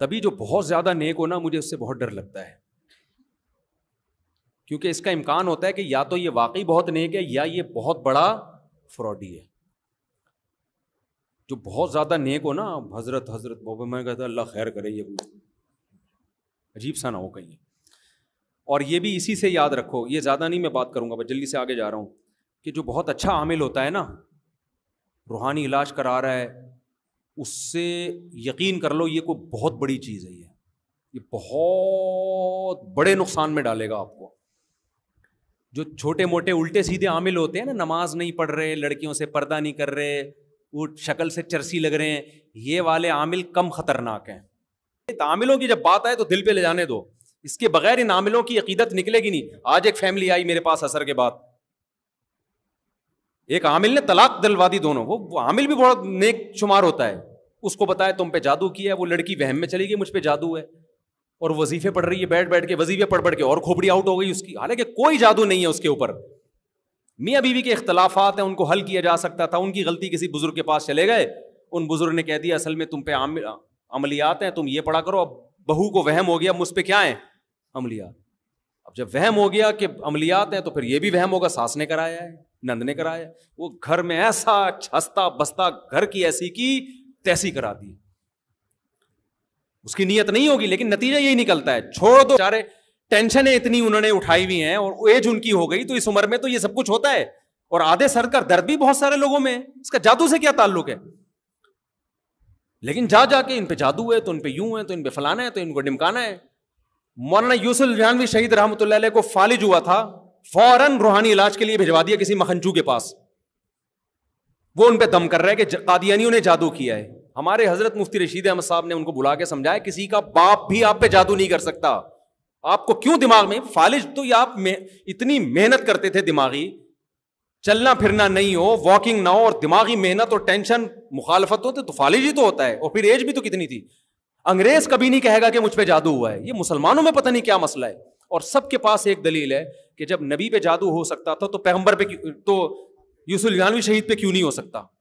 तभी जो बहुत ज़्यादा नेक हो ना, मुझे उससे बहुत डर लगता है। क्योंकि इसका इम्कान होता है कि या तो ये वाकई बहुत नेक है, या ये बहुत बड़ा फ्रॉडी है। जो बहुत ज़्यादा नेक हो ना, हज़रत हज़रत मैं कहता, अल्लाह खैर करे ये अजीब सा ना हो कहीं। और ये भी इसी से याद रखो, ये ज़्यादा नहीं मैं बात करूँगा जल्दी से आगे जा रहा हूँ कि जो बहुत अच्छा आमिल होता है ना, रूहानी इलाज करा रहा है उससे यकीन कर लो ये कोई बहुत बड़ी चीज़ है ये। ये बहुत बड़े नुकसान में डालेगा आपको। जो छोटे मोटे उल्टे सीधे आमिल होते हैं ना नमाज़ नहीं पढ़ रहे लड़कियों से पर्दा नहीं कर रहे वो शक्ल से चरसी लग रहे हैं ये वाले आमिल कम खतरनाक हैं। आमिलों की जब बात आए तो दिल पे ले जाने दो। इसके बगैर इन आमिलों की अकीदत निकलेगी नहीं। आज एक फैमिली आई मेरे पास असर के बाद। एक आमिल ने तलाक दिलवा दी दोनों वो, आमिल भी बहुत नेक शुमार होता है। उसको बताया, तुम पे जादू किया है, वो लड़की वहम में चली गई, मुझ पे जादू है। और वजीफे पढ़ रही है बैठ बैठ के, वजीफे पढ़ पढ़ के, और खोपड़ी आउट हो गई उसकी। हालाँकि कोई जादू नहीं है उसके ऊपर। मियाँ बीवी के इख्तलाफात हैं, उनको हल किया जा सकता था, उनकी गलती किसी बुज़ुर्ग के पास चले गए। उन बुज़ुर्ग ने कह दिया, असल में तुम पे अमलियात हैं, तुम ये पढ़ा करो, अब बहू को वहम हो गया, मुझ पर क्या है? अमलियात। अब जब वहम हो गया कि अमलियात हैं तो फिर ये भी वहम होगा, सास ने कराया है, नंद ने कराया वो घर में ऐसा छस्ता बस्ता घर की ऐसी की तैसी करा दी। उसकी नीयत नहीं होगी, लेकिन नतीजा यही निकलता है। छोड़ दो सारे टेंशन इतनी उन्होंने उठाई हुई हैं, और एज उनकी हो गई तो इस उम्र में तो ये सब कुछ होता है। और आधे सर का दर्द भी बहुत सारे लोगों में इसका जादू से क्या ताल्लुक है? लेकिन जा जाके इन पे जादू है तो इन पे यूँ है तो इन पे फलाना है तो इनको डिमकाना है। मौलाना यूसुफ जानवी शहीद रहमत को फालिज हुआ था, फ़ौरन रूहानी इलाज के लिए भिजवा दिया किसी मखनचू के पास। वो उन पे दम कर रहा है कि कादियानियों ने जादू किया है। हमारे हज़रत मुफ्ती रशीद अहमद साहब ने उनको बुला के समझाया, किसी का बाप भी आप पे जादू नहीं कर सकता। आपको क्यों दिमाग में, फालिज तो ये आप में, इतनी मेहनत करते थे दिमागी। चलना फिरना नहीं हो वॉकिंग ना हो, और दिमागी मेहनत और टेंशन मुखालफत होते तो फालिज ही तो होता है। और फिर एज भी तो कितनी थी। अंग्रेज़ कभी नहीं कहेगा कि मुझ पर जादू हुआ है। ये मुसलमानों में पता नहीं क्या मसला है। और सबके पास एक दलील है कि जब नबी पे जादू हो सकता था तो पैगंबर पे तो यूसुल जानवी शहीद पे क्यों नहीं हो सकता?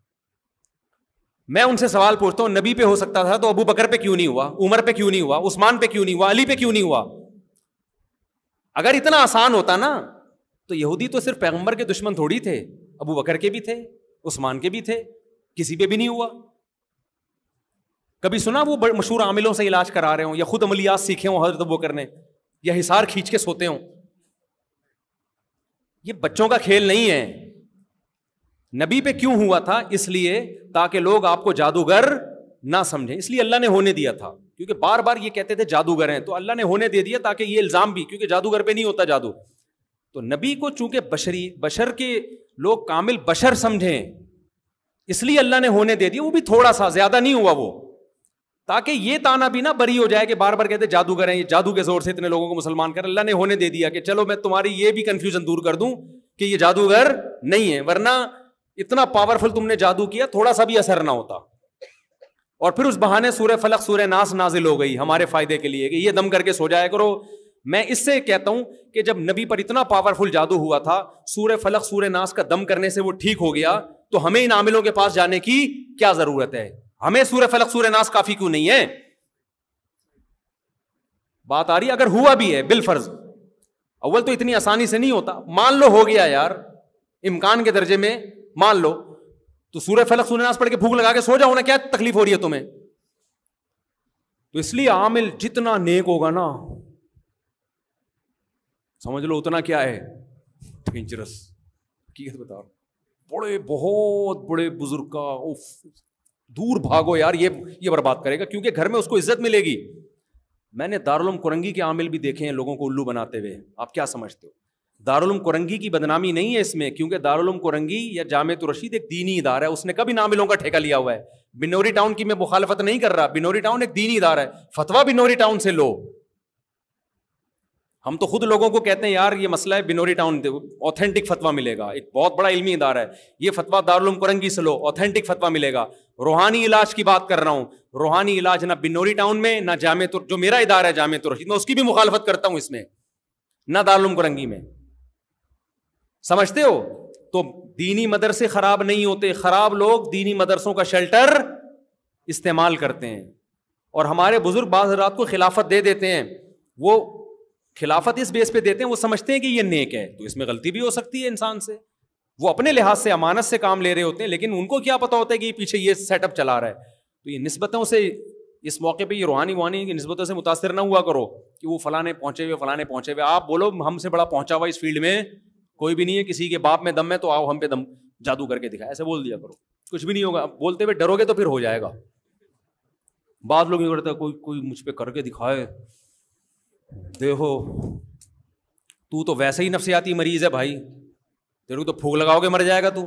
मैं उनसे सवाल पूछता हूँ, नबी पे हो सकता था तो अबू बकर पे क्यों नहीं हुआ? उमर पे क्यों नहीं हुआ? उस्मान पे क्यों नहीं हुआ? अली पे क्यों नहीं हुआ? अगर इतना आसान होता ना तो यहूदी तो सिर्फ़ पैगंबर के दुश्मन थोड़ी थे, अबू बकर के भी थे, उस्मान के भी थे, किसी पे भी नहीं हुआ। कभी सुना वो मशहूर आमिलों से इलाज करा रहे हो, या खुद अमलियात सीखे हो हज़रत बकर ने, या हिसार खींच के सोते हो? ये बच्चों का खेल नहीं है। नबी पे क्यों हुआ था? इसलिए ताकि लोग आपको जादूगर ना समझें। इसलिए अल्लाह ने होने दिया था। क्योंकि बार बार ये कहते थे जादूगर हैं। तो अल्लाह ने होने दे दिया ताकि ये इल्ज़ाम भी, क्योंकि जादूगर पे नहीं होता जादू। तो नबी को चूँकि बशरी, बशर के लोग कामिल बशर समझें, इसलिए अल्लाह ने होने दे दिया। वो भी थोड़ा सा, ज़्यादा नहीं हुआ वो। ताकि ये ताना भी ना बरी हो जाए कि बार बार कहते जादूगर हैं, ये जादू के ज़ोर से इतने लोगों को मुसलमान कर अल्लाह ने होने दे दिया कि चलो मैं तुम्हारी ये भी कंफ्यूजन दूर कर दूँ कि ये जादूगर नहीं है, वरना इतना पावरफुल तुमने जादू किया, थोड़ा सा भी असर ना होता। और फिर उस बहाने सूर्य फलक, सूर्य नास नाजिल हो गई हमारे फ़ायदे के लिए कि ये दम करके सो जाया करो। मैं इससे कहता हूँ कि जब नबी पर इतना पावरफुल जादू हुआ था, सूर्य फलक, सूर्य नास का दम करने से वो ठीक हो गया तो हमें इन आमिलों के पास जाने की क्या ज़रूरत है? हमें सूर्य फलक, सूर्य नास काफ़ी क्यों नहीं है? बात आ रही अगर हुआ भी है, बिल फ़र्ज़। अव्वल तो इतनी आसानी से नहीं होता। मान लो हो गया यार, इम्कान के दर्जे में मान लो तो सूर्य फलक सूर्यनाश पढ़ के भूख लगा के सो जाओ ना, क्या तकलीफ़ हो रही है तुम्हें? तो इसलिए आमिल जितना नेक होगा ना, समझ लो उतना क्या है? डेंजरस हकीकत बता बड़े, बहुत बड़े बुज़ुर्ग का, उफ, दूर भागो यार, ये ये बर्बाद करेगा, क्योंकि घर में उसको इज़्ज़त मिलेगी। मैंने दारुलम कुरंगी के आमिल भी देखे हैं लोगों को उल्लू बनाते हुए। आप क्या समझते हो? दारुलम कुरंगी की बदनामी नहीं है इसमें, क्योंकि दारुलम कुरंगी या जाम रशीद एक दीनी इदारा है, उसने कभी नामिलों का ठेका लिया हुआ है। बिनौरी टाउन की मैं मुखालफत नहीं कर रहा, बिनौरी टाउन एक दीनी इदारा है। फतवा बिनौरी टाउन से लो। हम तो खुद लोगों को कहते हैं, यार, ये मसला है, बिनौरी टाउन ऑथेंटिक फतवा मिलेगा। एक बहुत बड़ा इल्मी इदारा है। ये फतवा दारुलम कुरंगी से लो, ऑथेंटिक फतवा मिलेगा। रूहानी इलाज की बात कर रहा हूँ। रूहानी इलाज ना बिनौरी टाउन में, ना जामे जो मेरा इदारा है जामे रशीद, मैं उसकी भी मुखालफत करता हूँ इसमें, ना दारुलम कुरंगी में। समझते हो? तो दीनी मदरसे खराब नहीं होते। खराब लोग दीनी मदरसों का शेल्टर इस्तेमाल करते हैं। और हमारे बुज़ुर्ग बाज रात को खिलाफत दे देते हैं। वो खिलाफत इस बेस पे देते हैं, वो समझते हैं कि ये नेक है। तो इसमें गलती भी हो सकती है इंसान से। वो अपने लिहाज से अमानत से काम ले रहे होते हैं, लेकिन उनको क्या पता होता है कि पीछे ये सेटअप चला रहा है। तो ये नस्बतों से, इस मौके पे ये रूहानी वानी की नस्बतों से मुतासर ना हुआ करो कि वो फलाने पहुँचे हुए, फलाने पहुँचे हुए। आप बोलो, हमसे बड़ा पहुँचा हुआ इस फ़ील्ड में कोई भी नहीं है, किसी के बाप में दम है तो आओ हम पे दम, जादू करके दिखाए। ऐसे बोल दिया करो। कुछ भी नहीं होगा। बोलते हुए डरोगे तो फिर हो जाएगा। बाद लोग ये करते, कोई कोई मुझ पर करके दिखाए। देखो, तू तो वैसे ही नफसियाती मरीज़ है भाई। तेरे को तो फूक लगाओगे मर जाएगा तू।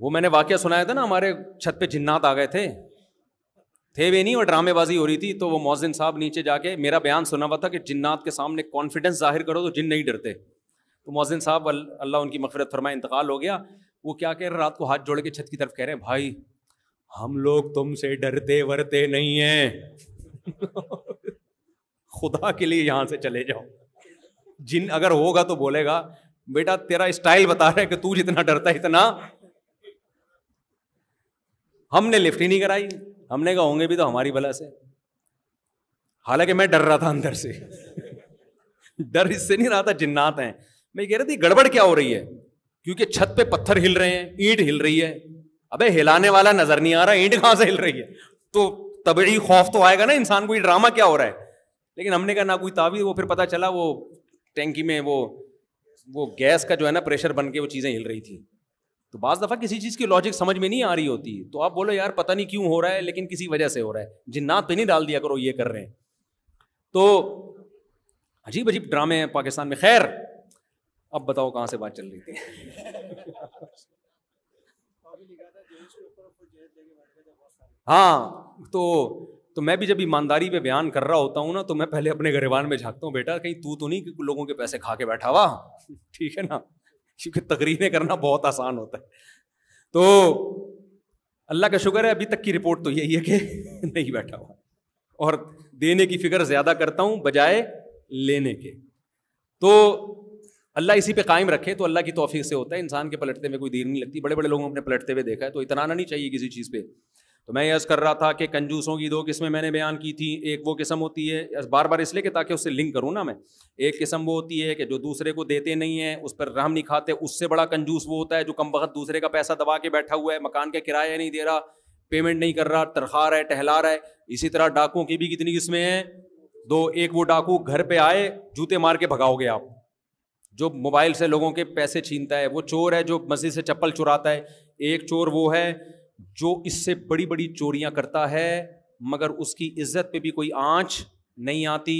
वो मैंने वाक्य सुनाया था ना, हमारे छत पे जिन्नात आ गए थे। थे वे नहीं और ड्रामेबाजी हो रही थी तो वो मोहसिन साहब नीचे जाके मेरा बयान सुना हुआ था कि जिन्नात के सामने कॉन्फिडेंस ज़ाहिर करो तो जिन नहीं डरते। तो मोहसिन साहब अल्लाह उनकी मफरत फरमाए, इंतकाल हो गया। वो क्या कह रहे रात को हाथ जोड़ के छत की तरफ़ कह रहे हैं, भाई, हम लोग तुमसे डरते वरते नहीं हैं। खुदा के लिए यहाँ से चले जाओ। जिन, अगर होगा तो बोलेगा, बेटा, तेरा स्टाइल बता रहा कि तू जितना डरता है इतना। हमने लिफ्ट ही नहीं कराई। हमने कहा, होंगे भी तो हमारी भला से। हालाँकि मैं डर रहा था अंदर से। डर इससे नहीं रहा था, जिन्नात हैं। मैं कह रही थी गड़बड़ क्या हो रही है? क्योंकि छत पे पत्थर हिल रहे हैं, ईंट हिल रही है। अबे, हिलाने वाला नज़र नहीं आ रहा, ईंट कहाँ से हिल रही है? तो तबड़ी खौफ तो आएगा ना इंसान को, ये ड्रामा क्या हो रहा है? लेकिन हमने कहा, ना कोई ताबीज वो फिर पता चला, वो टैंकी में वो वो गैस का जो है ना प्रेशर बन के वो चीज़ें हिल रही थी। तो बाज़ दफ़ा किसी चीज़ की लॉजिक समझ में नहीं आ रही होती। तो आप बोलो, यार, पता नहीं क्यों हो रहा है, लेकिन किसी वजह से हो रहा है। जिन्नात पे नहीं डाल दिया करो, ये कर रहे हैं। तो अजीब अजीब ड्रामे हैं पाकिस्तान में। खैर अब बताओ कहाँ से बात चल रही थी? हाँ तो तो मैं भी जब ईमानदारी पे बयान कर रहा होता हूँ ना तो मैं पहले अपने गरीबान में झाँकता हूँ, बेटा, कहीं तू तो नहीं लोगों के पैसे खा के बैठा हुआ? ठीक है ना? क्योंकि तकरीरें करना बहुत आसान होता है। तो अल्लाह का शुक्र है, अभी तक की रिपोर्ट तो यही है कि नहीं बैठा हुआ। और देने की फ़िक्र ज़्यादा करता हूँ, बजाय लेने के। तो अल्लाह इसी पे कायम रखे तो अल्लाह की तोफीक से होता है। इंसान के पलटते में कोई देर नहीं लगती। बड़े बड़े लोगों ने पलटते हुए देखा है तो इतना नहीं चाहिए किसी चीज़ पे। तो मैं यस कर रहा था कि कंजूसों की दो किस्में मैंने बयान की थी। एक वो किस्म होती है बार बार इसलिए कि ताकि उससे लिंक करूँ ना मैं। एक किस्म वो होती है कि जो दूसरे को देते नहीं है, उस पर रहम नहीं खाते, उससे बड़ा कंजूस वो होता है जो कम वक्त दूसरे का पैसा दबा के बैठा हुआ है, मकान का किराया नहीं दे रहा, पेमेंट नहीं कर रहा तरखा रहा है, टहला रहा है। इसी तरह डाकुओं की भी कितनी किस्में हैं? दो, एक वो डाकू घर पे आए, जूते मार के भगाओगे आप। जो मोबाइल से लोगों के पैसे छीनता है, वो चोर है जो मस्जिद से चप्पल चुराता है। एक चोर वो है जो इससे बड़ी बड़ी चोरियाँ करता है, मगर उसकी इज़्ज़त पे भी कोई आँच नहीं आती।